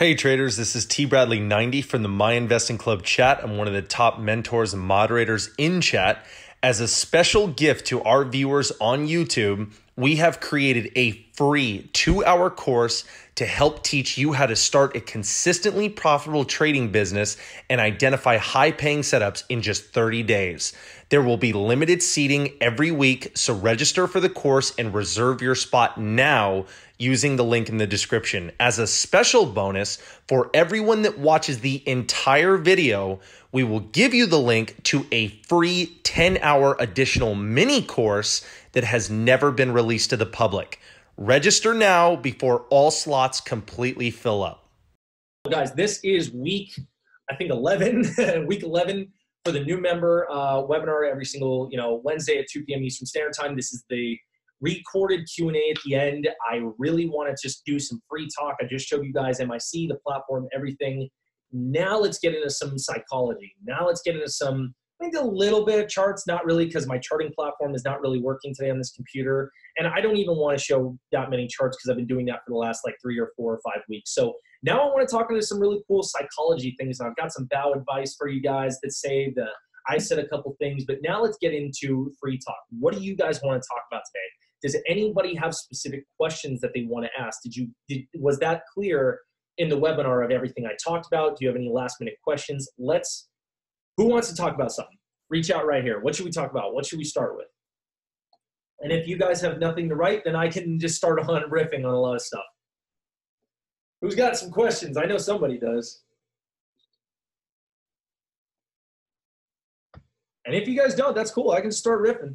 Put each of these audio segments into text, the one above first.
Hey traders, this is T Bradley 90 from the My Investing Club chat. I'm one of the top mentors and moderators in chat. As a special gift to our viewers on YouTube, we have created a free two hour course to help teach you how to start a consistently profitable trading business and identify high paying setups in just 30 days. There will be limited seating every week, so register for the course and reserve your spot now using the link in the description. As a special bonus for everyone that watches the entire video, we will give you the link to a free 10 hour additional mini course that has never been released to the public. Register now before all slots completely fill up. Guys, this is week, I think 11, week 11 for the new member uh, webinar every single, you know, Wednesday at 2 p.m. Eastern Standard Time. This is the recorded Q&A at the end. I really want to just do some free talk. I just showed you guys MIC, the platform, everything. Now let's get into some psychology. Now let's get into some, think a little bit of charts, not really because my charting platform is not really working today on this computer. And I don't even want to show that many charts because I've been doing that for the last like three or four or five weeks. So now I want to talk into some really cool psychology things. I've got some Bao advice for you guys that say that I said a couple things, but now let's get into free talk. What do you guys want to talk about today? Does anybody have specific questions that they want to ask? Did you did, was that clear in the webinar of everything I talked about? Do you have any last minute questions? Let's who wants to talk about something? Reach out right here. What should we talk about? What should we start with? And if you guys have nothing to write, then I can just start on riffing on a lot of stuff. Who's got some questions? I know somebody does. And if you guys don't, that's cool. I can start riffing.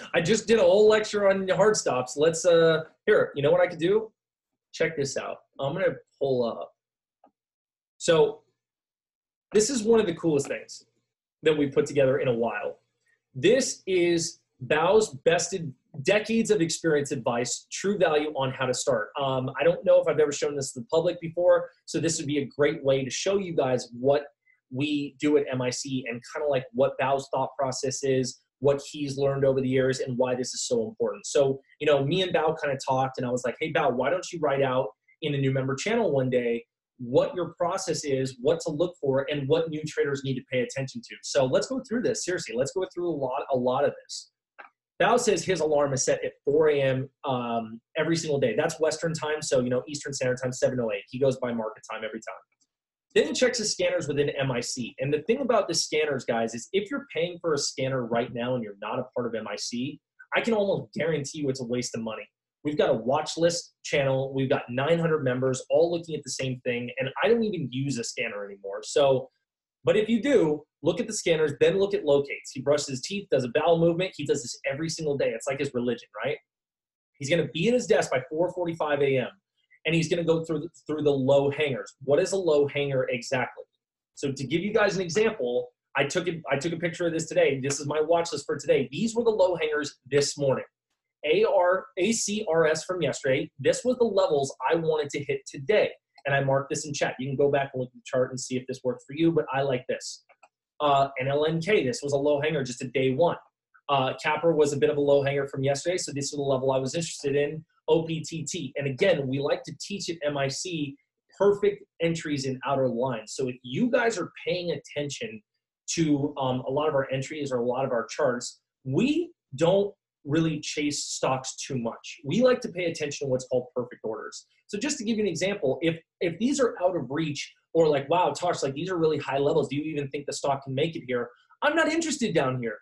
I just did a whole lecture on hard stops. Let's uh here, you know what I could do? Check this out. I'm gonna pull up. So this is one of the coolest things that we put together in a while. This is Bao's bested decades of experience advice, true value on how to start. Um, I don't know if I've ever shown this to the public before, so this would be a great way to show you guys what we do at MIC and kind of like what Bao's thought process is, what he's learned over the years, and why this is so important. So, you know, me and Bao kind of talked, and I was like, hey, Bao, why don't you write out in a new member channel one day what your process is, what to look for, and what new traders need to pay attention to. So let's go through this. Seriously, let's go through a lot, a lot of this. Bao says his alarm is set at 4 a.m. Um, every single day. That's Western time, so you know Eastern Standard Time, 7:08. He goes by market time every time. Then he checks the scanners within MIC. And the thing about the scanners, guys, is if you're paying for a scanner right now and you're not a part of MIC, I can almost guarantee you it's a waste of money. We've got a watch list channel. We've got 900 members all looking at the same thing. And I don't even use a scanner anymore. So, but if you do, look at the scanners, then look at locates. He brushes his teeth, does a bowel movement. He does this every single day. It's like his religion, right? He's going to be at his desk by 4:45 a.m and he's going to go through the, through the low hangers. What is a low hanger exactly? So to give you guys an example, I took it. I took a picture of this today. This is my watch list for today. These were the low hangers this morning. AR ACRS from yesterday. This was the levels I wanted to hit today, and I marked this in chat. You can go back and look at the chart and see if this works for you. But I like this. Uh, NLNK. This was a low hanger just a day one. Uh, Capper was a bit of a low hanger from yesterday, so this is the level I was interested in. OPTT. And again, we like to teach at MIC perfect entries in outer lines. So if you guys are paying attention to um, a lot of our entries or a lot of our charts, we don't really chase stocks too much. We like to pay attention to what's called perfect orders. So just to give you an example, if if these are out of reach or like, wow, Tosh, like these are really high levels, do you even think the stock can make it here? I'm not interested down here.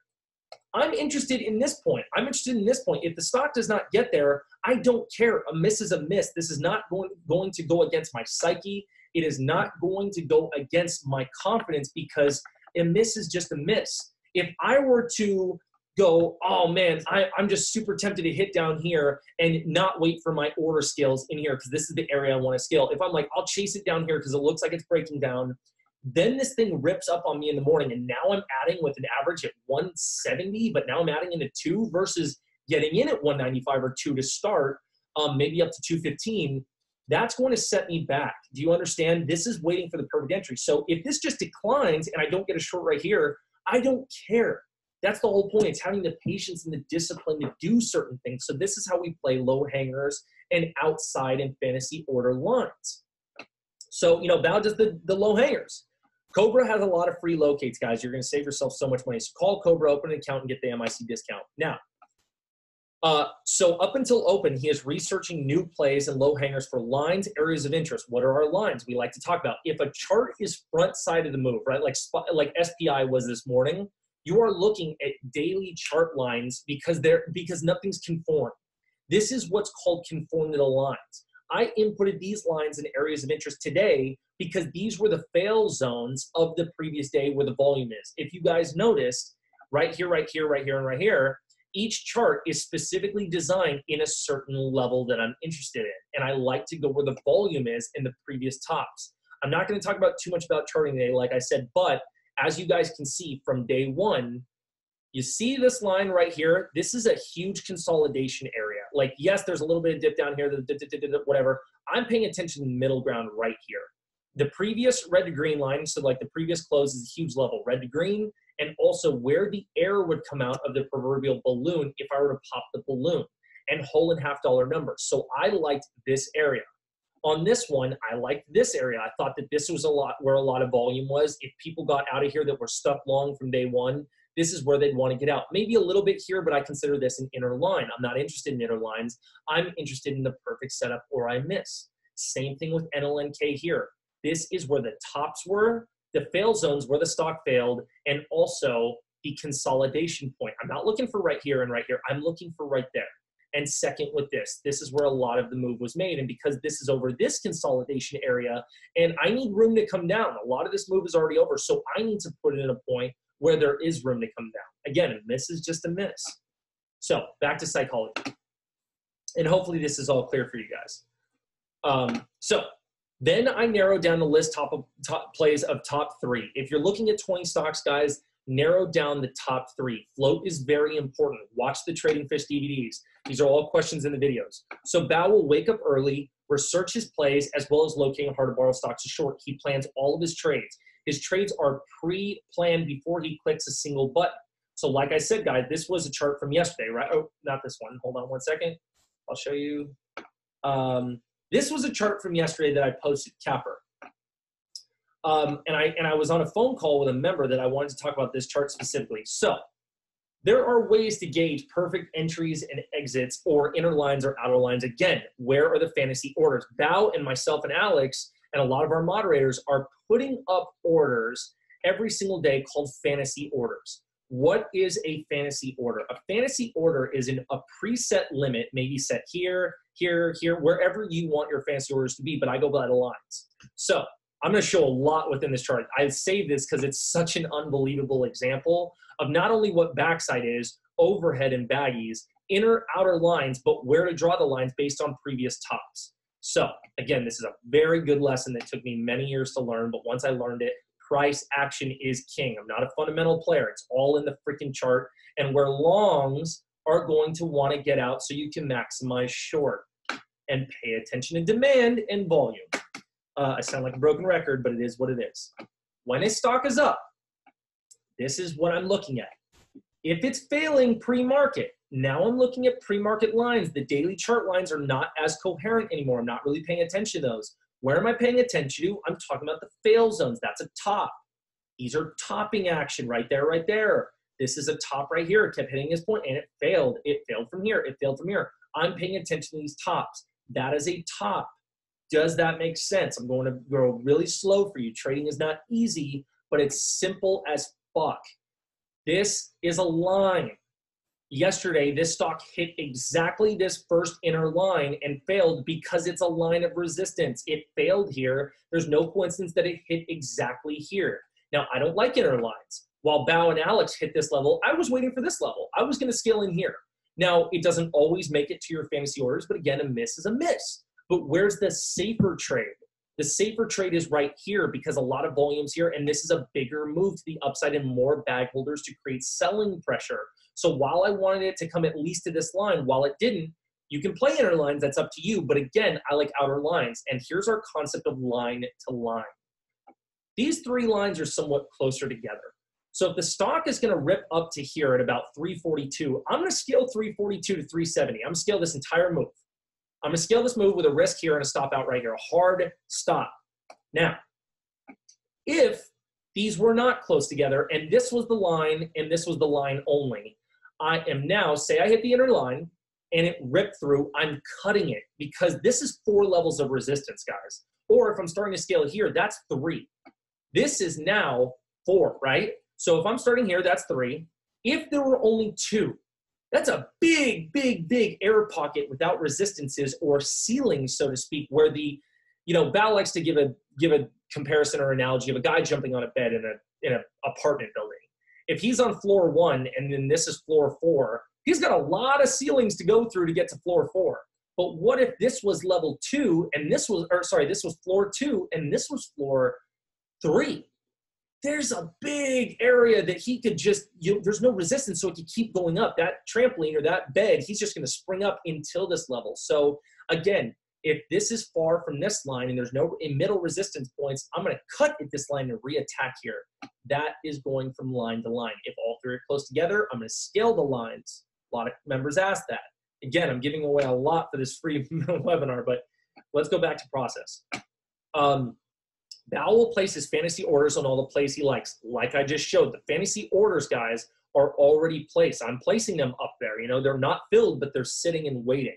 I'm interested in this point. I'm interested in this point. If the stock does not get there, I don't care. A miss is a miss. This is not going, going to go against my psyche. It is not going to go against my confidence because a miss is just a miss. If I were to go, oh man, I, I'm just super tempted to hit down here and not wait for my order scales in here because this is the area I want to scale. If I'm like, I'll chase it down here because it looks like it's breaking down, then this thing rips up on me in the morning, and now I'm adding with an average at 170, but now I'm adding into two versus getting in at 195 or two to start, um, maybe up to 215. That's going to set me back. Do you understand? This is waiting for the perfect entry. So if this just declines and I don't get a short right here, I don't care. That's the whole point. It's having the patience and the discipline to do certain things. So this is how we play low hangers and outside and fantasy order lines. So, you know, Bao does the, the low hangers. Cobra has a lot of free locates, guys. You're going to save yourself so much money. So call Cobra, open an account, and get the MIC discount. Now, uh, so up until open, he is researching new plays and low hangers for lines, areas of interest. What are our lines? We like to talk about. If a chart is front side of the move, right, like like SPI was this morning, you are looking at daily chart lines because they're because nothing's conformed. This is what's called conformed to the lines. I inputted these lines in areas of interest today because these were the fail zones of the previous day where the volume is. If you guys noticed, right here, right here, right here, and right here, each chart is specifically designed in a certain level that I'm interested in. And I like to go where the volume is in the previous tops. I'm not going to talk about too much about charting today, like I said, but as you guys can see from day one, you see this line right here? This is a huge consolidation area. Like, yes, there's a little bit of dip down here, whatever. I'm paying attention to the middle ground right here. The previous red to green line, so like the previous close is a huge level, red to green, and also where the air would come out of the proverbial balloon if I were to pop the balloon, and whole and half dollar numbers. So I liked this area. On this one, I liked this area. I thought that this was a lot where a lot of volume was. If people got out of here that were stuck long from day one, this is where they'd want to get out. Maybe a little bit here, but I consider this an inner line. I'm not interested in inner lines. I'm interested in the perfect setup or I miss. Same thing with NLNK here. This is where the tops were, the fail zones where the stock failed, and also the consolidation point. I'm not looking for right here and right here. I'm looking for right there. And second with this, this is where a lot of the move was made. And because this is over this consolidation area, and I need room to come down, a lot of this move is already over. So I need to put it in a point where there is room to come down. Again, a miss is just a miss. So back to psychology. And hopefully this is all clear for you guys. Um, so then I narrow down the list top of top plays of top three. If you're looking at 20 stocks, guys, narrow down the top three. Float is very important. Watch the Trading Fish DVDs. These are all questions in the videos. So Bao will wake up early, research his plays, as well as locating hard to borrow stocks to short. He plans all of his trades. His trades are pre-planned before he clicks a single button. So like I said, guys, this was a chart from yesterday, right? Oh, not this one. Hold on one second. I'll show you. Um, this was a chart from yesterday that I posted, Capper. Um, and I and I was on a phone call with a member that I wanted to talk about this chart specifically. So there are ways to gauge perfect entries and exits or inner lines or outer lines. Again, where are the fantasy orders? Bao and myself and Alex and a lot of our moderators are putting up orders every single day called fantasy orders. What is a fantasy order? A fantasy order is in a preset limit, maybe set here, here, here, wherever you want your fantasy orders to be, but I go by the lines. So I'm going to show a lot within this chart. I save this because it's such an unbelievable example of not only what backside is, overhead and baggies, inner, outer lines, but where to draw the lines based on previous tops. So again, this is a very good lesson that took me many years to learn, but once I learned it, price action is king. I'm not a fundamental player. It's all in the freaking chart. And where longs are going to want to get out so you can maximize short and pay attention to demand and volume. Uh, I sound like a broken record, but it is what it is. When a stock is up, this is what I'm looking at. If it's failing pre-market, now I'm looking at pre-market lines. The daily chart lines are not as coherent anymore. I'm not really paying attention to those. Where am I paying attention to? I'm talking about the fail zones. That's a top. These are topping action right there, right there. This is a top right here. It kept hitting this point and it failed. It failed from here. It failed from here. I'm paying attention to these tops. That is a top. Does that make sense? I'm going to go really slow for you. Trading is not easy, but it's simple as fuck. This is a line yesterday this stock hit exactly this first inner line and failed because it's a line of resistance. It failed here. There's no coincidence that it hit exactly here. Now i don't like inner lines. While bao and alex hit this level i was waiting for this level. I was going to scale in here. Now it doesn't always make it to your fantasy orders but again a miss is a miss. But where's the safer trade? The safer trade is right here because a lot of volumes here, and this is a bigger move to the upside and more bag holders to create selling pressure. So while I wanted it to come at least to this line, while it didn't, you can play inner lines, that's up to you. But again, I like outer lines. And here's our concept of line to line. These three lines are somewhat closer together. So if the stock is going to rip up to here at about 342, I'm to scale 342 to 370. I'm to scale this entire move. I'm to scale this move with a risk here and a stop out right here, a hard stop. Now, if these were not close together and this was the line and this was the line only, I am now, say I hit the inner line and it ripped through, I'm cutting it because this is four levels of resistance, guys. Or if I'm starting to scale here, that's three. This is now four, right? So if I'm starting here, that's three. If there were only two, that's a big, big, big air pocket without resistances or ceilings, so to speak, where the, you know, Bao likes to give a give a comparison or analogy of a guy jumping on a bed in a in an apartment building. If he's on floor one and then this is floor four, he's got a lot of ceilings to go through to get to floor four. But what if this was level two and this was, or sorry, this was floor two and this was floor three? there's a big area that he could just you, there's no resistance so he could keep going up that trampoline or that bed he's just going to spring up until this level so again if this is far from this line and there's no middle resistance points i'm going to cut at this line and reattack here that is going from line to line if all three are close together i'm going to scale the lines a lot of members ask that again i'm giving away a lot for this free webinar but let's go back to process um, Bao will place his fantasy orders on all the plays he likes. Like I just showed, the fantasy orders guys are already placed. I'm placing them up there. You know, they're not filled, but they're sitting and waiting.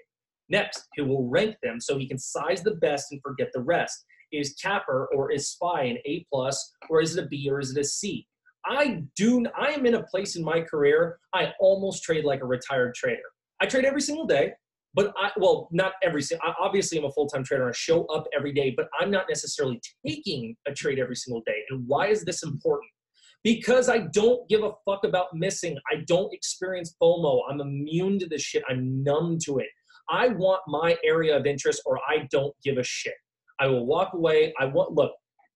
Next, he will rank them so he can size the best and forget the rest. Is Capper or is Spy an A plus or is it a B or is it a C? I do. I am in a place in my career. I almost trade like a retired trader. I trade every single day but I, well, not every single, I obviously I'm a full-time trader. I show up every day, but I'm not necessarily taking a trade every single day. And why is this important? Because I don't give a fuck about missing. I don't experience FOMO. I'm immune to this shit. I'm numb to it. I want my area of interest or I don't give a shit. I will walk away. I want, look,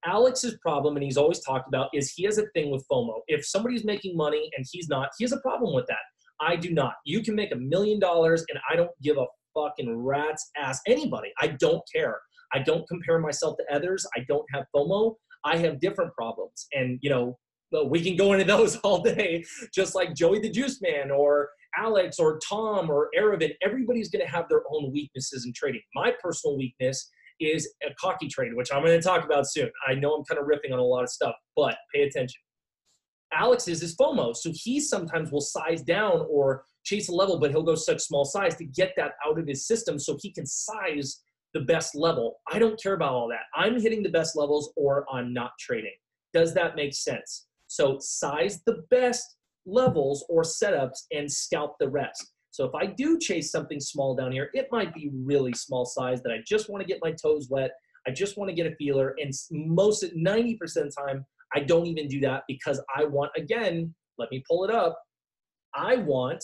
Alex's problem, and he's always talked about, is he has a thing with FOMO. If somebody's making money and he's not, he has a problem with that. I do not. You can make a million dollars and I don't give a fucking rat's ass anybody. I don't care. I don't compare myself to others. I don't have FOMO. I have different problems. And, you know, we can go into those all day, just like Joey the Juice Man or Alex or Tom or Aravind. Everybody's going to have their own weaknesses in trading. My personal weakness is a cocky trade, which I'm going to talk about soon. I know I'm kind of ripping on a lot of stuff, but pay attention. Alex is his FOMO. So he sometimes will size down or chase a level, but he'll go such small size to get that out of his system so he can size the best level. I don't care about all that. I'm hitting the best levels or I'm not trading. Does that make sense? So size the best levels or setups and scalp the rest. So if I do chase something small down here, it might be really small size that I just want to get my toes wet. I just want to get a feeler. And most 90% of the time, I don't even do that because I want, again, let me pull it up. I want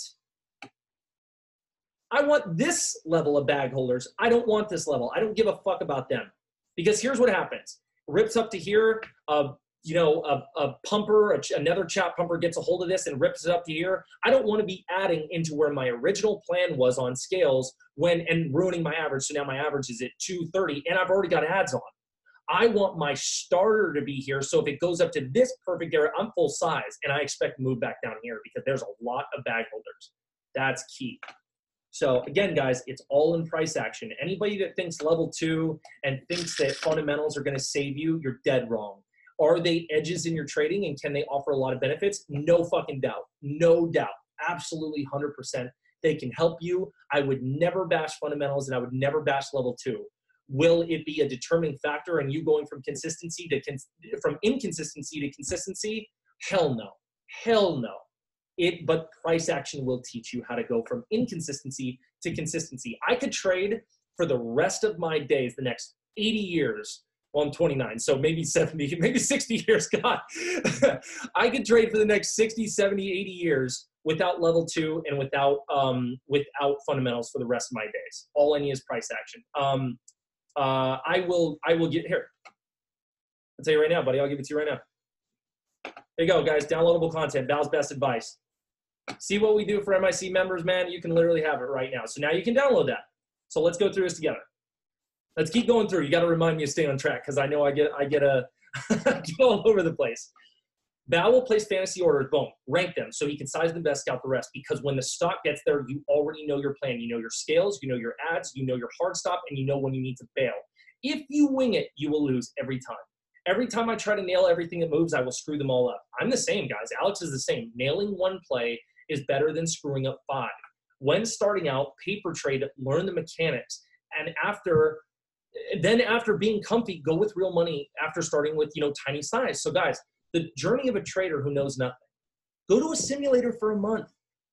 I want this level of bag holders. I don't want this level. I don't give a fuck about them. Because here's what happens. Rips up to here, uh, you know, a, a pumper, a, another chap pumper gets a hold of this and rips it up to here. I don't want to be adding into where my original plan was on scales when and ruining my average. So now my average is at 230 and I've already got ads on. I want my starter to be here. So if it goes up to this perfect area, I'm full size and I expect to move back down here because there's a lot of bag holders. That's key. So again, guys, it's all in price action. Anybody that thinks level two and thinks that fundamentals are going to save you, you're dead wrong. Are they edges in your trading and can they offer a lot of benefits? No fucking doubt. No doubt. Absolutely 100%. They can help you. I would never bash fundamentals and I would never bash level two. Will it be a determining factor in you going from consistency to cons- from inconsistency to consistency? Hell no. Hell no. It, but price action will teach you how to go from inconsistency to consistency. I could trade for the rest of my days, the next 80 years. Well, I'm 29, so maybe 70, maybe 60 years. God, I could trade for the next 60, 70, 80 years without level two and without um, without fundamentals for the rest of my days. All I need is price action. Um, uh, I will I will get here. I'll tell you right now, buddy. I'll give it to you right now. There you go, guys. Downloadable content. Bao's best advice. See what we do for MIC members, man. You can literally have it right now. So now you can download that. So let's go through this together. Let's keep going through. You got to remind me to stay on track because I know I get I get uh, a get all over the place. Bao will place fantasy orders, boom, rank them so he can size the best, scout the rest. Because when the stock gets there, you already know your plan. You know your scales, you know your ads, you know your hard stop, and you know when you need to bail. If you wing it, you will lose every time. Every time I try to nail everything that moves, I will screw them all up. I'm the same, guys. Alex is the same. Nailing one play is better than screwing up five. When starting out, paper trade, learn the mechanics. And after then after being comfy, go with real money after starting with, you know, tiny size. So guys, the journey of a trader who knows nothing. Go to a simulator for a month.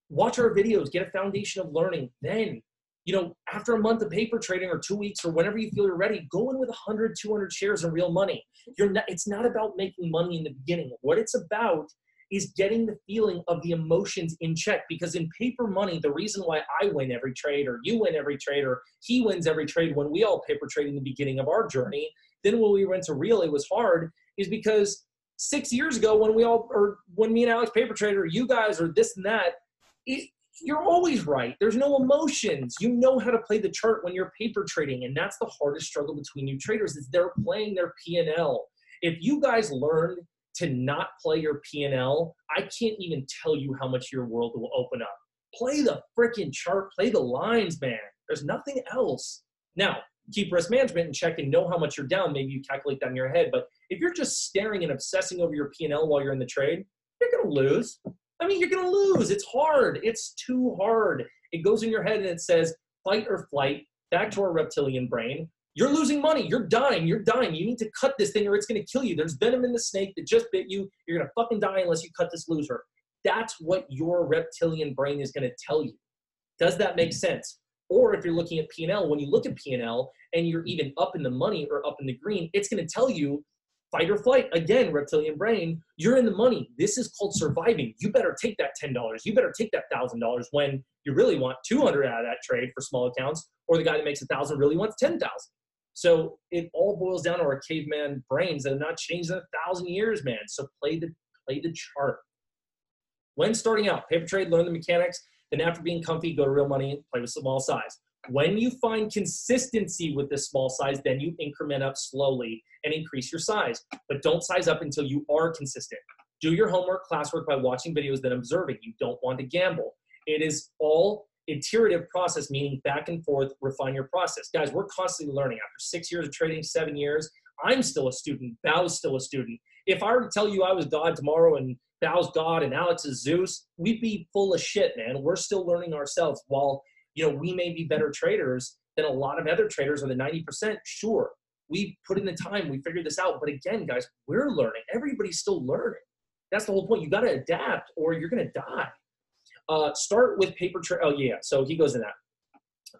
Watch our videos, get a foundation of learning. Then, you know, after a month of paper trading or two weeks or whenever you feel you're ready, go in with 100, 200 shares in real money. You're not, it's not about making money in the beginning. What it's about is getting the feeling of the emotions in check. Because in paper money, the reason why I win every trade, or you win every trade, or he wins every trade when we all paper trade in the beginning of our journey, then when we went to real, it was hard, is because six years ago when we all, or when me and Alex paper trade, or you guys, or this and that, it, you're always right. There's no emotions. You know how to play the chart when you're paper trading, and that's the hardest struggle between you traders is they're playing their P and L. If you guys learned to not play your P&L, I can't even tell you how much your world will open up. Play the freaking chart, play the lines, man. There's nothing else. Now, keep risk management in check and know how much you're down. Maybe you calculate that in your head. But if you're just staring and obsessing over your P&L while you're in the trade, you're going to lose. I mean, you're going to lose. It's hard. It's too hard. It goes in your head and it says fight or flight, back to our reptilian brain. You're losing money. You're dying. You're dying. You need to cut this thing or it's going to kill you. There's venom in the snake that just bit you. You're going to fucking die unless you cut this loser. That's what your reptilian brain is going to tell you. Does that make sense? Or if you're looking at P&L, when you look at P&L and you're even up in the money or up in the green, it's going to tell you fight or flight. Again, reptilian brain, you're in the money. This is called surviving. You better take that $10. You better take that $1,000 when you really want 200 out of that trade for small accounts or the guy that makes a 1000 really wants 10,000. So it all boils down to our caveman brains that have not changed in a thousand years, man. So play the play the chart. When starting out, paper trade, learn the mechanics. Then after being comfy, go to real money, and play with small size. When you find consistency with this small size, then you increment up slowly and increase your size. But don't size up until you are consistent. Do your homework, classwork by watching videos, then observing. You don't want to gamble. It is all iterative process, meaning back and forth, refine your process. Guys, we're constantly learning. After six years of trading, seven years, I'm still a student. Bao's still a student. If I were to tell you I was God tomorrow and Bao's God and Alex is Zeus, we'd be full of shit, man. We're still learning ourselves. While you know we may be better traders than a lot of other traders, or the 90%, sure. We put in the time, we figured this out. But again, guys, we're learning. Everybody's still learning. That's the whole point. You got to adapt, or you're gonna die. Uh, start with paper trail. Oh yeah, so he goes in that.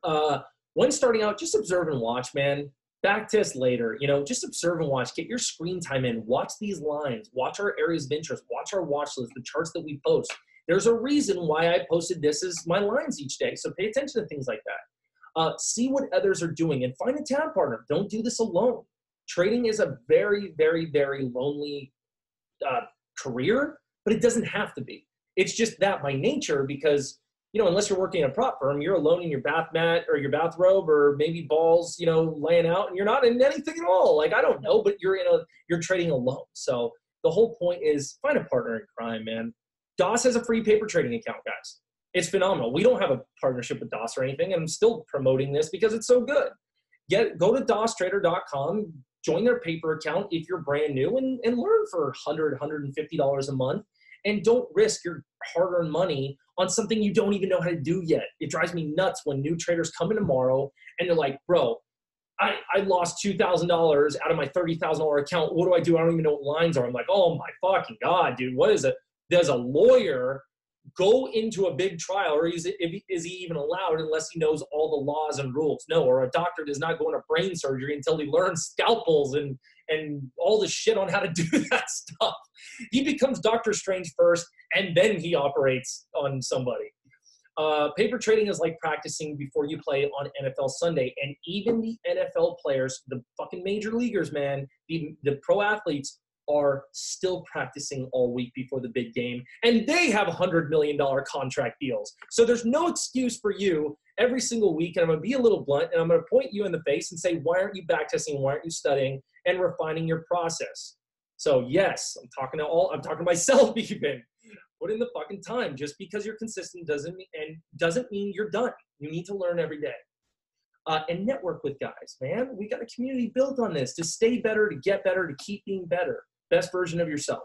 Uh, when starting out, just observe and watch, man. Back test later. You know, just observe and watch. Get your screen time in. Watch these lines. Watch our areas of interest. Watch our watch list. The charts that we post. There's a reason why I posted this as my lines each day. So pay attention to things like that. Uh, see what others are doing and find a tab partner. Don't do this alone. Trading is a very, very, very lonely uh, career, but it doesn't have to be. It's just that by nature because you know, unless you're working in a prop firm, you're alone in your bath mat or your bathrobe or maybe balls, you know, laying out and you're not in anything at all. Like, I don't know, but you're in a, you're trading alone. So the whole point is find a partner in crime, man. DAS has a free paper trading account, guys. It's phenomenal. We don't have a partnership with DAS or anything. And I'm still promoting this because it's so good. Get, go to DAStrader.com, join their paper account if you're brand new and, and learn for 100 $150 a month and don't risk your hard-earned money on something you don't even know how to do yet. It drives me nuts when new traders come in tomorrow and they're like, bro, I, I lost $2,000 out of my $30,000 account. What do I do? I don't even know what lines are. I'm like, oh my fucking God, dude, what is it? Does a lawyer go into a big trial or is, it, is he even allowed unless he knows all the laws and rules? No, or a doctor does not go into brain surgery until he learns scalpels and and all the shit on how to do that stuff. He becomes Doctor Strange first, and then he operates on somebody. Uh, paper trading is like practicing before you play on NFL Sunday, and even the NFL players, the fucking major leaguers, man, the, the pro athletes are still practicing all week before the big game, and they have $100 million contract deals. So there's no excuse for you every single week, and I'm going to be a little blunt, and I'm going to point you in the face and say, why aren't you backtesting? Why aren't you studying? And refining your process. So yes, I'm talking to all. I'm talking to myself even. Put in the fucking time. Just because you're consistent doesn't mean and doesn't mean you're done. You need to learn every day. uh, and network with guys, man. We got a community built on this to stay better, to get better, to keep being better. Best version of yourself.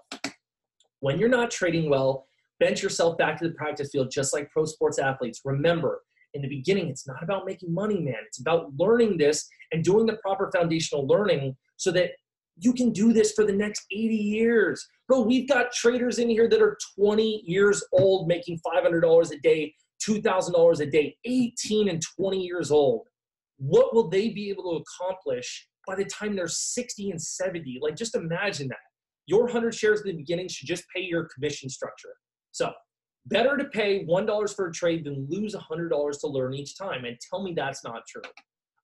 When you're not trading well, bench yourself back to the practice field just like pro sports athletes. Remember, in the beginning, it's not about making money, man. It's about learning this and doing the proper foundational learning so that you can do this for the next 80 years. Bro, we've got traders in here that are 20 years old making $500 a day, $2,000 a day, 18 and 20 years old what will they be able to accomplish by the time they're 60 and 70? Like, just imagine that. Your 100 shares at the beginning should just pay your commission structure. So, better to pay $1 for a trade than lose $100 to learn each time. And tell me that's not true.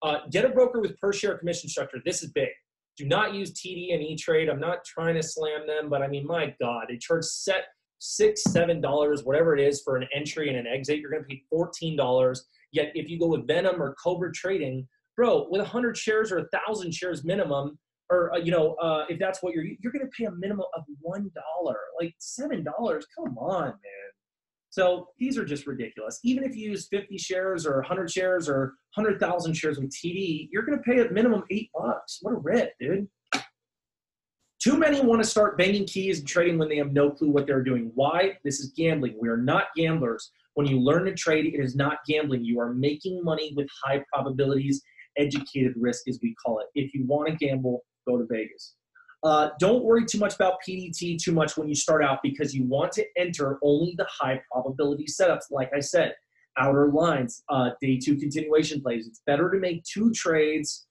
Uh, get a broker with per share commission structure. This is big. Do not use TD and E Trade. I'm not trying to slam them, but I mean, my God, they charge set six, seven dollars, whatever it is, for an entry and an exit. You're going to pay fourteen dollars. Yet if you go with Venom or Cobra Trading, bro, with 100 shares or 1,000 shares minimum, or uh, you know, uh, if that's what you're, you're going to pay a minimum of one dollar, like seven dollars. Come on, man. So these are just ridiculous. Even if you use 50 shares or 100 shares or 100,000 shares with TD, you're going to pay a minimum eight bucks. What a rip, dude. Too many want to start banging keys and trading when they have no clue what they're doing. Why? This is gambling. We are not gamblers. When you learn to trade, it is not gambling. You are making money with high probabilities, educated risk, as we call it. If you want to gamble, go to Vegas. Uh, don't worry too much about PDT too much when you start out because you want to enter only the high probability setups. Like I said, outer lines, uh, day two continuation plays. It's better to make two trades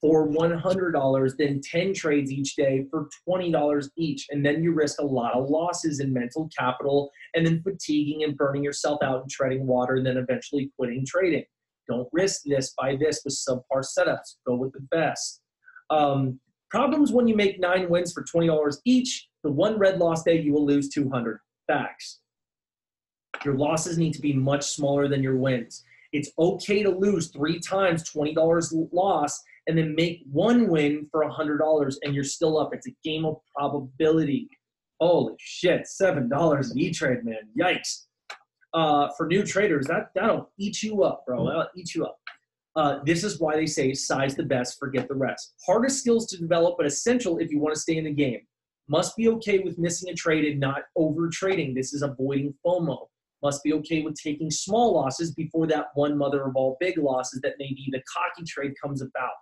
for $100 than 10 trades each day for $20 each. And then you risk a lot of losses in mental capital and then fatiguing and burning yourself out and treading water and then eventually quitting trading. Don't risk this, buy this with subpar setups. Go with the best. Um, problems when you make nine wins for $20 each. The one red loss day, you will lose 200. Facts. Your losses need to be much smaller than your wins. It's okay to lose three times $20 loss and then make one win for a hundred dollars and you're still up. It's a game of probability. Holy shit, seven dollars in E-Trade, man. Yikes. Uh, for new traders, that that'll eat you up, bro. That'll eat you up. Uh, this is why they say size the best, forget the rest. Hardest skills to develop, but essential if you want to stay in the game. Must be okay with missing a trade and not over trading. This is avoiding FOMO. Must be okay with taking small losses before that one mother of all big losses that maybe the cocky trade comes about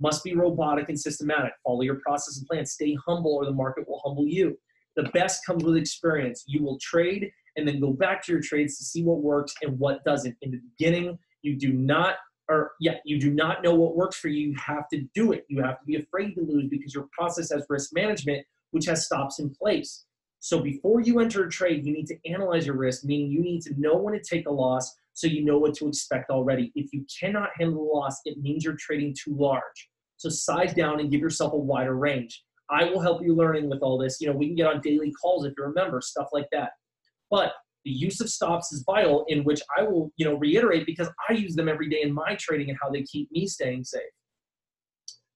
must be robotic and systematic. Follow your process and plan. Stay humble, or the market will humble you. The best comes with experience. You will trade and then go back to your trades to see what works and what doesn't. In the beginning, you do not, or yeah, you do not know what works for you. You have to do it. You have to be afraid to lose because your process has risk management, which has stops in place. So before you enter a trade, you need to analyze your risk, meaning you need to know when to take a loss, so you know what to expect already. If you cannot handle the loss, it means you're trading too large. So size down and give yourself a wider range. I will help you learning with all this. You know, we can get on daily calls if you remember, stuff like that. But the use of stops is vital, in which I will, you know, reiterate because I use them every day in my trading and how they keep me staying safe.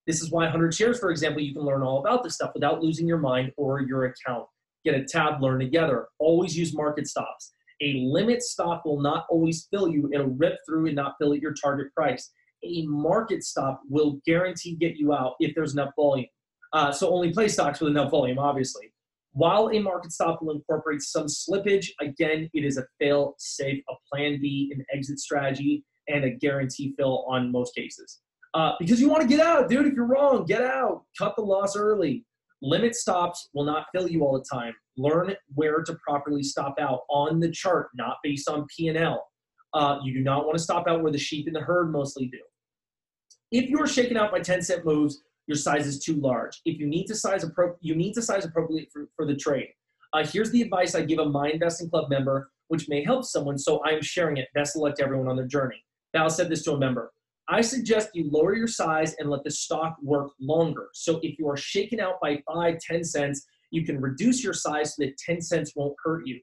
This is why 100 shares, for example, you can learn all about this stuff without losing your mind or your account. Get a tab, learn together. Always use market stops. A limit stop will not always fill you. It'll rip through and not fill at your target price. A market stop will guarantee get you out if there's enough volume. Uh, so only play stocks with enough volume, obviously. While a market stop will incorporate some slippage, again, it is a fail safe, a plan B, an exit strategy, and a guarantee fill on most cases. Uh, because you want to get out, dude. If you're wrong, get out. Cut the loss early. Limit stops will not fill you all the time. Learn where to properly stop out on the chart, not based on P&L. Uh, you do not want to stop out where the sheep in the herd mostly do. If you're shaken out by 10 cent moves, your size is too large. If you need to size appro- you need to size appropriately for, for the trade. Uh, here's the advice I give a My Investing Club member, which may help someone, so I'm sharing it. Best of luck to everyone on their journey. Bao said this to a member. I suggest you lower your size and let the stock work longer. So if you are shaken out by five, 10 cents, you can reduce your size so that 10 cents won't hurt you.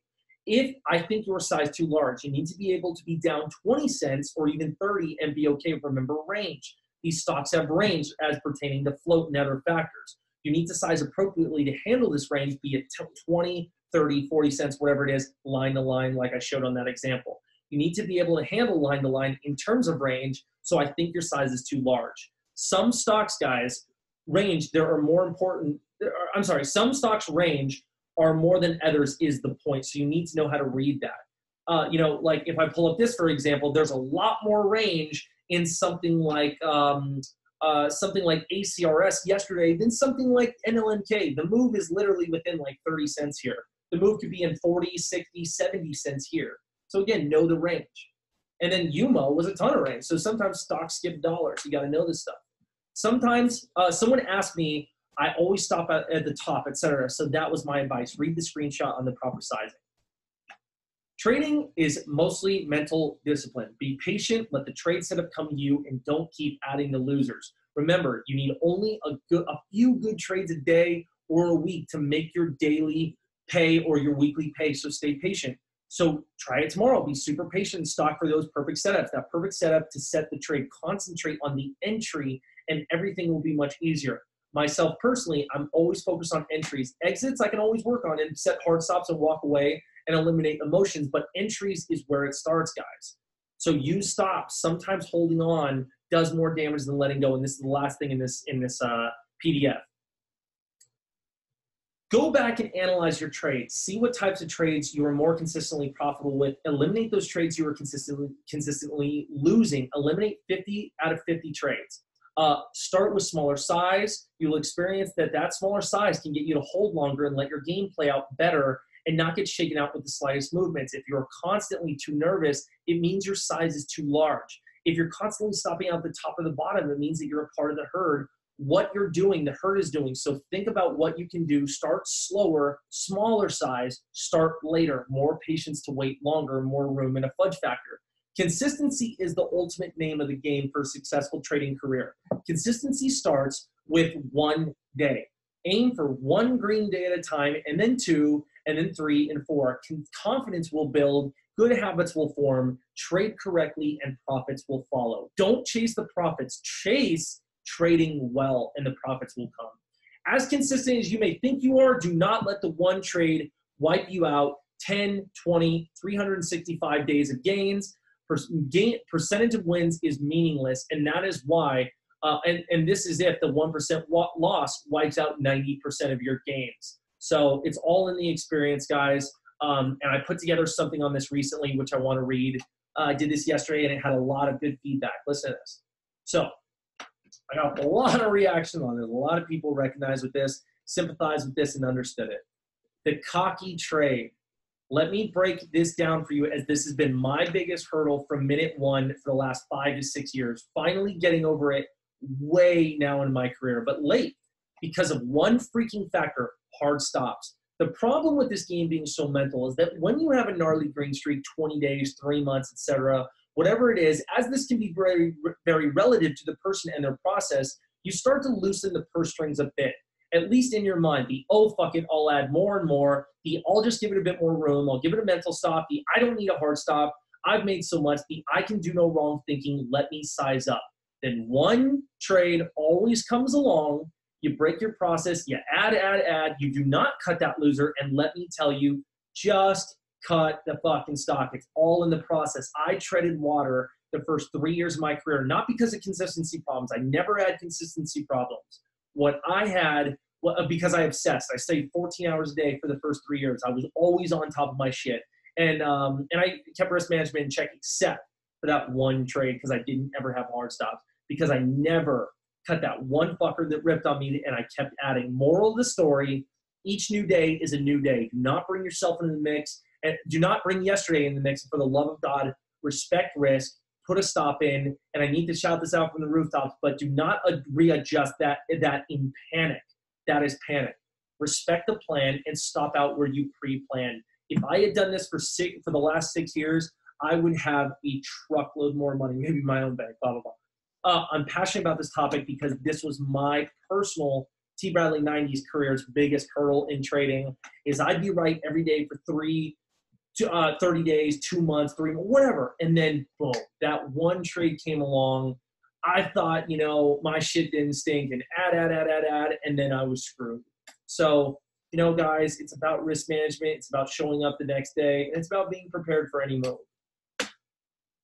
If I think your size is too large, you need to be able to be down 20 cents or even 30 and be okay. Remember range. These stocks have range as pertaining to float and other factors. You need to size appropriately to handle this range, be it 20, 30, 40 cents, whatever it is, line to line, like I showed on that example. You need to be able to handle line to line in terms of range. So I think your size is too large. Some stocks, guys, range, there are more important, I'm sorry, some stocks range are more than others is the point. So you need to know how to read that. Uh, you know, like if I pull up this, for example, there's a lot more range in something like um, uh, something like ACRS yesterday than something like NLNK. The move is literally within like 30 cents here. The move could be in 40, 60, 70 cents here. So again, know the range. And then UMO was a ton of range. So sometimes stocks skip dollars. You got to know this stuff. Sometimes uh, someone asked me, I always stop at, at the top, etc. So that was my advice. Read the screenshot on the proper sizing. Trading is mostly mental discipline. Be patient, let the trade setup come to you, and don't keep adding the losers. Remember, you need only a, good, a few good trades a day or a week to make your daily pay or your weekly pay. So stay patient. So try it tomorrow. Be super patient. Stock for those perfect setups. That perfect setup to set the trade. Concentrate on the entry, and everything will be much easier. Myself personally, I'm always focused on entries. Exits, I can always work on and set hard stops and walk away and eliminate emotions. But entries is where it starts, guys. So use stops. Sometimes holding on does more damage than letting go. And this is the last thing in this in this uh, PDF. Go back and analyze your trades. See what types of trades you are more consistently profitable with. Eliminate those trades you are consistently consistently losing. Eliminate 50 out of 50 trades. Uh, start with smaller size. You'll experience that that smaller size can get you to hold longer and let your game play out better and not get shaken out with the slightest movements. If you're constantly too nervous, it means your size is too large. If you're constantly stopping out the top or the bottom, it means that you're a part of the herd. What you're doing, the herd is doing. So think about what you can do. Start slower, smaller size, start later. More patience to wait longer, more room and a fudge factor. Consistency is the ultimate name of the game for a successful trading career. Consistency starts with one day. Aim for one green day at a time, and then two, and then three and four. Confidence will build, good habits will form, trade correctly, and profits will follow. Don't chase the profits, chase trading well, and the profits will come. As consistent as you may think you are, do not let the one trade wipe you out 10, 20, 365 days of gains. Gain, percentage of wins is meaningless, and that is why. Uh, and, and this is if the 1% loss wipes out 90% of your gains. So it's all in the experience, guys. Um, and I put together something on this recently, which I want to read. Uh, I did this yesterday, and it had a lot of good feedback. Listen to this. So I got a lot of reaction on it. A lot of people recognize with this, sympathize with this, and understood it. The cocky trade. Let me break this down for you as this has been my biggest hurdle from minute one for the last five to six years. Finally getting over it way now in my career, but late because of one freaking factor hard stops. The problem with this game being so mental is that when you have a gnarly green streak, 20 days, three months, etc., whatever it is, as this can be very, very relative to the person and their process, you start to loosen the purse strings a bit. At least in your mind, the oh fuck it, I'll add more and more. The I'll just give it a bit more room. I'll give it a mental stop. The I don't need a hard stop. I've made so much. The I can do no wrong thinking. Let me size up. Then one trade always comes along you break your process, you add, add, add. You do not cut that loser. And let me tell you, just cut the fucking stock. It's all in the process. I treaded water the first three years of my career, not because of consistency problems. I never had consistency problems. What I had, well, uh, because I obsessed, I studied 14 hours a day for the first three years. I was always on top of my shit. And, um, and I kept risk management in check except for that one trade because I didn't ever have hard stops because I never cut that one fucker that ripped on me, and I kept adding. Moral of the story each new day is a new day. Do not bring yourself into the mix, and do not bring yesterday in the mix. For the love of God, respect risk, put a stop in, and I need to shout this out from the rooftops, but do not readjust that, that in panic. That is panic. Respect the plan and stop out where you pre-planned. If I had done this for six, for the last six years, I would have a truckload more money, maybe my own bank, blah, blah, blah. Uh, I'm passionate about this topic because this was my personal T. Bradley 90s career's biggest hurdle in trading is I'd be right every day for three, to, uh, 30 days, two months, three, whatever. And then boom, that one trade came along. I thought, you know, my shit didn't stink and add, add, add, add, add, and then I was screwed. So, you know, guys, it's about risk management. It's about showing up the next day. And it's about being prepared for any move.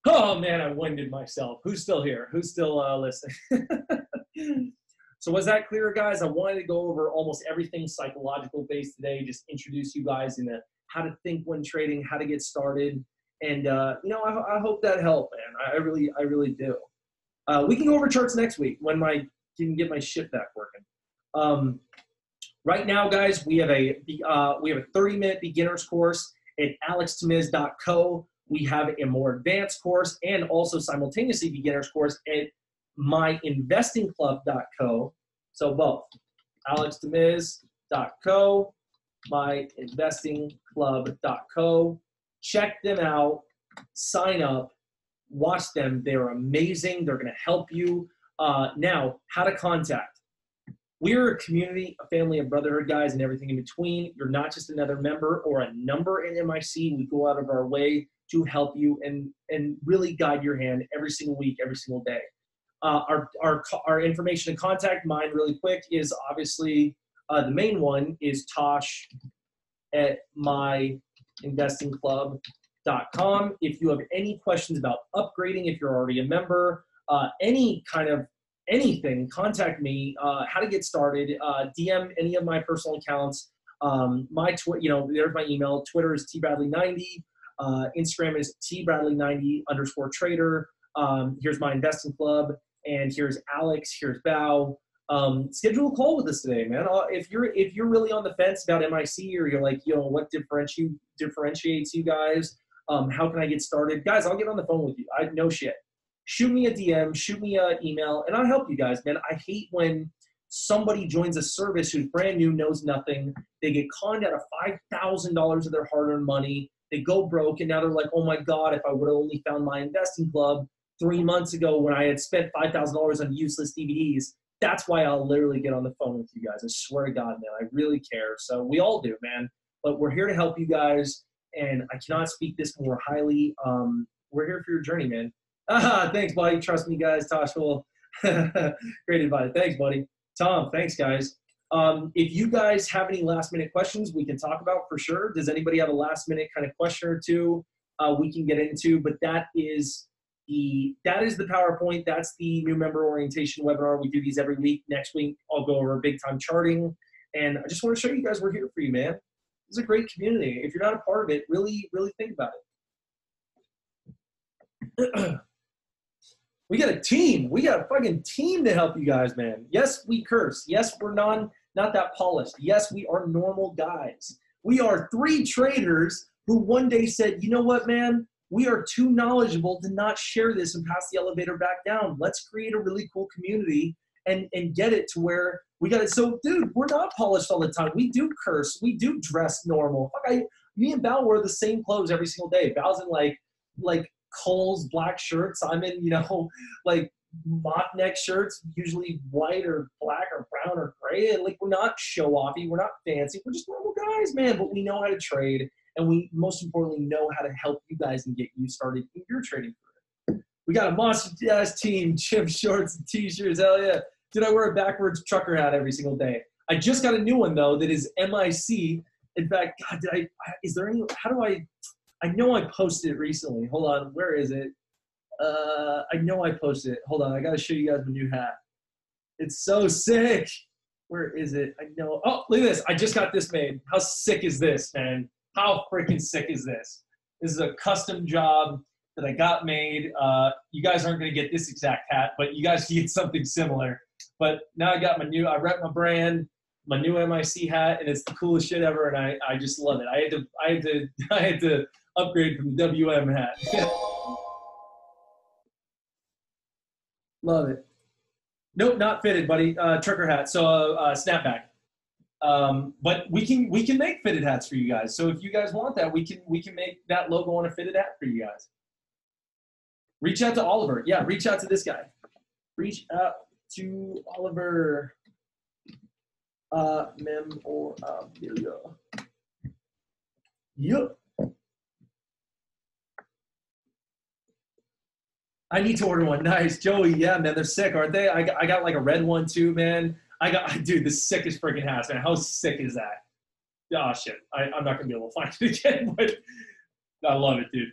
Oh man, I winded myself. Who's still here? Who's still uh, listening? so was that clear, guys? I wanted to go over almost everything psychological based today. Just introduce you guys into how to think when trading, how to get started, and uh, you know, I, I, hope that helped, man. I really, I really do. Uh, we can go over charts next week when my can get my shit back working. Um, right now, guys, we have a uh, we have a 30 minute beginners course at alextemiz.co we have a more advanced course and also simultaneously beginners course at myinvestingclub.co. So both alextemiz.co, myinvestingclub.co. Check them out, sign up, watch them. They're amazing. They're going to help you. Uh, now, how to contact. We're a community, a family, a brotherhood, guys, and everything in between. You're not just another member or a number in MIC. We go out of our way to help you and and really guide your hand every single week, every single day. Uh, our, our, our information and contact, mine really quick, is obviously uh, the main one is Tosh at myinvestingclub.com. If you have any questions about upgrading, if you're already a member, uh, any kind of anything, contact me. Uh, how to get started, uh, DM any of my personal accounts. Um, my tw- you know, there's my email. Twitter is tbradley90. Uh, Instagram is tbradley90 underscore trader. Um, here's my investing club, and here's Alex. Here's Bao. Um, schedule a call with us today, man. Uh, if you're if you're really on the fence about MIC, or you're like, yo, what differentiates differentiates you guys? Um, how can I get started, guys? I'll get on the phone with you. I no shit. Shoot me a DM, shoot me an email, and I'll help you guys, man. I hate when somebody joins a service who's brand new, knows nothing. They get conned out of five thousand dollars of their hard-earned money they go broke, and now they're like, oh my God, if I would have only found my investing club three months ago when I had spent $5,000 on useless DVDs, that's why I'll literally get on the phone with you guys. I swear to God, man, I really care. So we all do, man. But we're here to help you guys, and I cannot speak this more highly. Um, we're here for your journey, man. Ah, thanks, buddy. Trust me, guys. Tosh will. Great advice. Thanks, buddy. Tom, thanks, guys. Um, if you guys have any last minute questions, we can talk about for sure. Does anybody have a last minute kind of question or two? Uh, we can get into, but that is the that is the PowerPoint. That's the new member orientation webinar. We do these every week. Next week, I'll go over big time charting, and I just want to show you guys we're here for you, man. It's a great community. If you're not a part of it, really, really think about it. we got a team. We got a fucking team to help you guys, man. Yes, we curse. Yes, we're non not that polished. Yes, we are normal guys. We are three traders who one day said, you know what, man? We are too knowledgeable to not share this and pass the elevator back down. Let's create a really cool community and, and get it to where we got it. So, dude, we're not polished all the time. We do curse. We do dress normal. Fuck, I, me and Val wear the same clothes every single day. Val's in like, like Kohl's black shirts. I'm in, you know, like mock neck shirts, usually white or black or brown or gray. And like we're not show offy, we're not fancy, we're just normal guys, man. But we know how to trade, and we most importantly know how to help you guys and get you started in your trading career. We got a monster ass team, gym shorts and t-shirts. Hell yeah! Did I wear a backwards trucker hat every single day? I just got a new one though that is MIC. In fact, God, did I? Is there any? How do I? I know I posted it recently. Hold on, where is it? Uh, I know I posted it. Hold on, I gotta show you guys my new hat. It's so sick. Where is it? I know. Oh, look at this. I just got this made. How sick is this, man? How freaking sick is this? This is a custom job that I got made. Uh, you guys aren't gonna get this exact hat, but you guys get something similar. But now I got my new. I rep my brand, my new MIC hat, and it's the coolest shit ever. And I, I just love it. I had to, I had to, I had to upgrade from the WM hat. Love it. Nope, not fitted, buddy. Uh, trucker hat. So uh, uh, snapback. Um, but we can we can make fitted hats for you guys. So if you guys want that, we can we can make that logo on a fitted hat for you guys. Reach out to Oliver. Yeah, reach out to this guy. Reach out to Oliver. Uh, mem or I need to order one. Nice, Joey. Yeah, man, they're sick, aren't they? I got, I got like a red one too, man. I got, dude, the sickest freaking hats, man. How sick is that? Oh shit, I, I'm not gonna be able to find it again, but I love it, dude.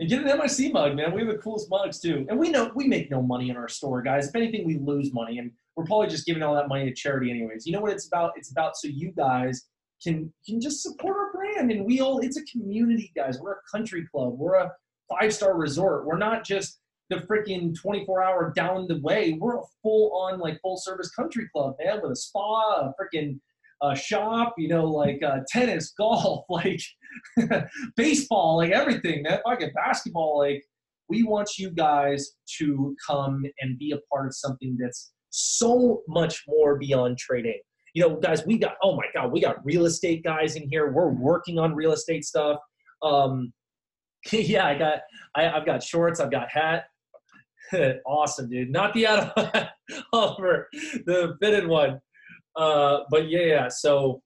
And get an MIC mug, man. We have the coolest mugs too, and we know we make no money in our store, guys. If anything, we lose money, and we're probably just giving all that money to charity, anyways. You know what it's about? It's about so you guys can can just support our brand, and we all. It's a community, guys. We're a country club. We're a five star resort. We're not just the freaking 24 hour down the way. We're a full on like full service country club, man, with a spa, a freaking uh, shop, you know, like uh, tennis, golf, like baseball, like everything, man. Fucking basketball, like we want you guys to come and be a part of something that's so much more beyond trading. You know, guys, we got oh my god, we got real estate guys in here. We're working on real estate stuff. Um, yeah, I got I, have got shorts, I've got hat. awesome, dude. Not the Adam Oliver, the fitted one. Uh, but yeah, yeah. So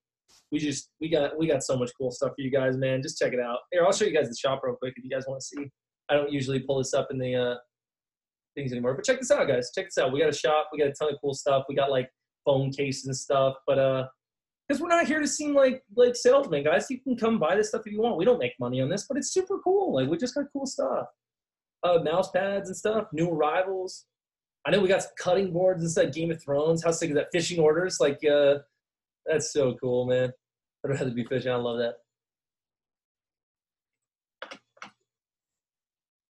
we just we got we got so much cool stuff for you guys, man. Just check it out. Here, I'll show you guys the shop real quick if you guys want to see. I don't usually pull this up in the uh, things anymore, but check this out, guys. Check this out. We got a shop. We got a ton of cool stuff. We got like phone cases and stuff, but uh, because we're not here to seem like like salesmen, guys. You can come buy this stuff if you want. We don't make money on this, but it's super cool. Like we just got cool stuff. Uh, mouse pads and stuff. New arrivals. I know we got cutting boards instead Game of Thrones. How sick is that? Fishing orders, like uh, that's so cool, man. I'd rather be fishing. I love that.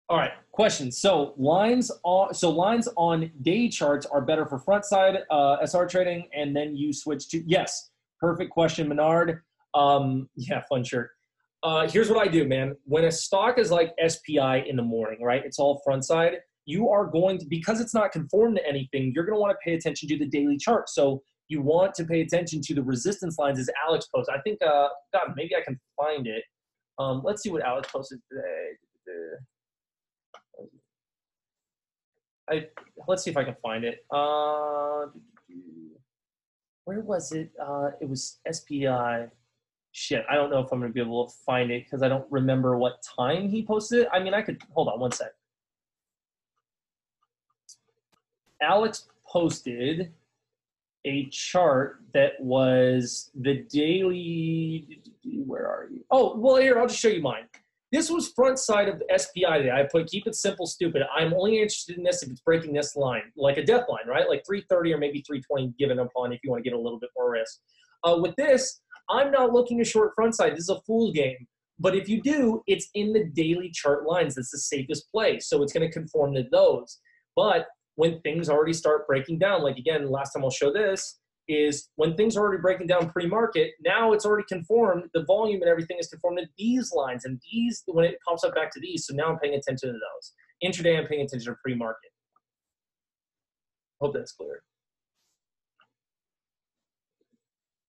All right, questions. So lines on so lines on day charts are better for front side uh, SR trading, and then you switch to yes. Perfect question, Menard. Um, yeah, front side. Uh, here's what I do, man. When a stock is like SPI in the morning, right? It's all front side you are going to because it's not conformed to anything you're going to want to pay attention to the daily chart so you want to pay attention to the resistance lines as alex posted i think uh god maybe i can find it um let's see what alex posted today i let's see if i can find it uh where was it uh it was spi shit i don't know if i'm to be able to find it because i don't remember what time he posted it i mean i could hold on one sec Alex posted a chart that was the daily. Where are you? Oh, well, here, I'll just show you mine. This was front side of the SPI today. I put keep it simple, stupid. I'm only interested in this if it's breaking this line, like a death line, right? Like 330 or maybe 320 given upon if you want to get a little bit more risk. Uh, with this, I'm not looking to short front side. This is a fool game. But if you do, it's in the daily chart lines. That's the safest place. So it's going to conform to those. But when things already start breaking down. Like again, last time I'll show this is when things are already breaking down pre-market, now it's already conformed, the volume and everything is conformed to these lines and these, when it pops up back to these, so now I'm paying attention to those. Intraday, I'm paying attention to pre-market. Hope that's clear.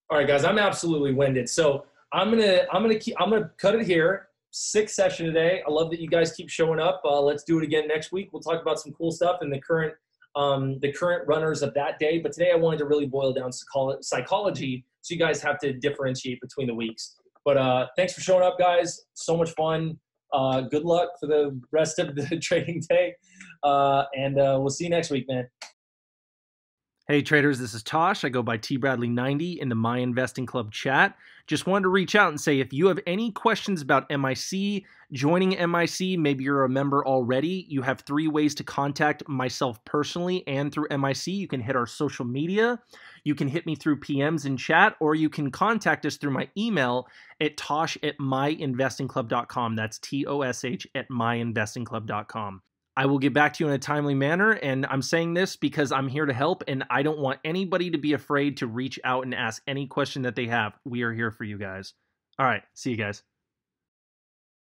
All right, guys, I'm absolutely winded. So I'm gonna, I'm gonna keep, I'm gonna cut it here sixth session today. I love that you guys keep showing up. Uh, let's do it again next week. We'll talk about some cool stuff and the current um, the current runners of that day. But today I wanted to really boil down psychology so you guys have to differentiate between the weeks. But uh, thanks for showing up, guys. So much fun. Uh, good luck for the rest of the trading day. Uh, and uh, we'll see you next week, man. Hey traders, this is Tosh. I go by T Bradley 90 in the My Investing Club chat. Just wanted to reach out and say if you have any questions about MIC, joining MIC, maybe you're a member already, you have three ways to contact myself personally and through MIC. You can hit our social media, you can hit me through PMs in chat, or you can contact us through my email at tosh at myinvestingclub.com. That's T O S H at myinvestingclub.com. I will get back to you in a timely manner. And I'm saying this because I'm here to help and I don't want anybody to be afraid to reach out and ask any question that they have. We are here for you guys. All right. See you guys.